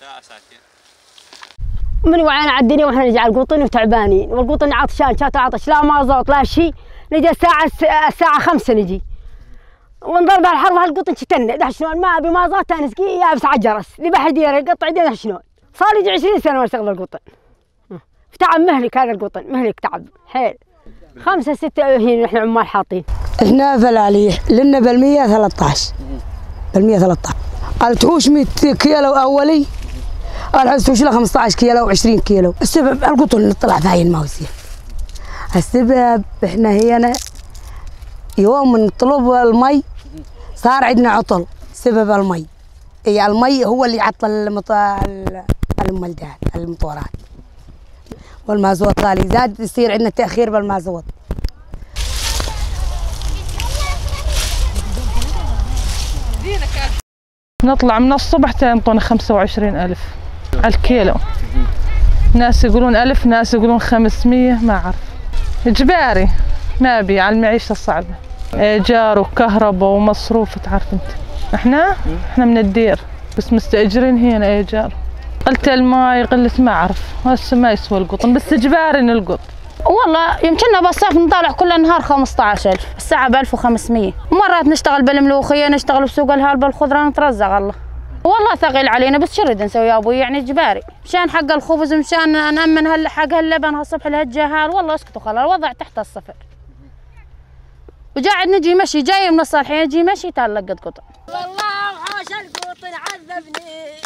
ساعة ساعتين من وعينا على الدنيا وإحنا نجي القطن وتعبانين والقطن عطشان شات عطش لا مازوت لا شيء نجي الساعة الساعة خمسة نجي. ونضرب على الحرب هالقطن شتنا ده شلون ما أبي مازوت تنسقي يابس على الجرس ذبح ديره قطع يديه شلون صار يجي 20 سنة وأنا اشتغل القطن. تعب مهلك هذا القطن مهلك تعب. حيل. خمسة ستة هنا إحنا عمال حاطين. إحنا فلاليح لنا بالمية 13 بالمية 13 التحوش 100 كيلو أولي. الحسوش له 15 كيلو و20 كيلو. السبب القطن اللي طلع فاين ما يصير. السبب إحنا هنا يوم نطلب المي صار عندنا عطل سبب المي. إي المي هو اللي عطل المط... المولدات المطورات. والمازوت غالي زاد يصير عندنا تأخير بالمازوت. نطلع من الصبح تنطون خمسة وعشرين ألف الكيلو. ناس يقولون ألف ناس يقولون خمسمية ما أعرف. إجباري. ما أبي على المعيشة الصعبة. إيجار وكهرباء ومصروف تعرف أنت. إحنا؟ إحنا من الدير بس مستأجرين هنا إيجار. قلت الماي قلت ما أعرف. هسه ما يسوى القطن بس إجباري نلقط. والله يمكننا بالصيف نطالع كل نهار 15000 الساعة ب 1500 مرات نشتغل بالملوخية نشتغل بسوق الهال بالخضرة نترزق الله. والله ثقيل علينا بس شو نريد نسوي يا أبوي يعني إجباري. مشان حق الخبز مشان نأمن هال حق هاللبن هالصبح لهالجهال. والله اسكتوا خلاص الوضع تحت الصفر. وقاعد نجي مشي جاي من الصالحين يجي مشي تعال لقط قطع. والله حوش القطن عذبني.